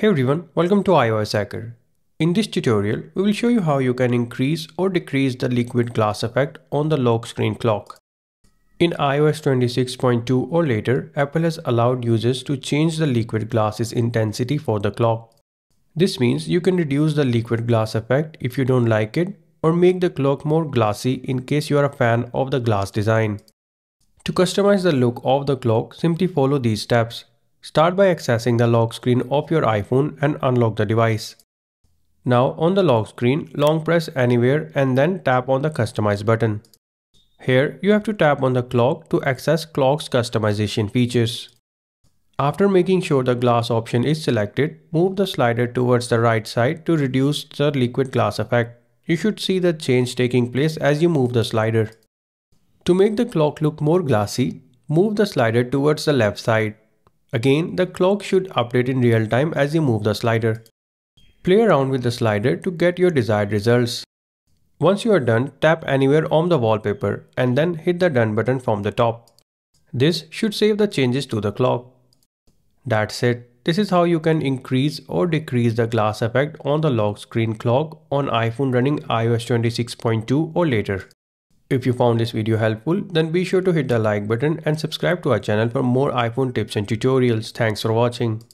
Hey everyone, welcome to iOS Hacker. In this tutorial, we will show you how you can increase or decrease the liquid glass effect on the lock screen clock. In iOS 26.2 or later, Apple has allowed users to change the liquid glass's intensity for the clock. This means you can reduce the liquid glass effect if you don't like it or make the clock more glassy in case you are a fan of the glass design. To customize the look of the clock, simply follow these steps. Start by accessing the lock screen of your iPhone and unlock the device. Now on the lock screen, long press anywhere and then tap on the customize button. Here you have to tap on the clock to access clock's customization features. After making sure the glass option is selected, move the slider towards the right side to reduce the liquid glass effect. You should see the change taking place as you move the slider. To make the clock look more glassy, move the slider towards the left side. Again, the clock should update in real time as you move the slider. Play around with the slider to get your desired results. Once you are done, tap anywhere on the wallpaper and then hit the done button from the top. This should save the changes to the clock. That's it. This is how you can increase or decrease the glass effect on the lock screen clock on iPhone running iOS 26.2 or later. If you found this video helpful, then be sure to hit the like button and subscribe to our channel for more iPhone tips and tutorials. Thanks for watching.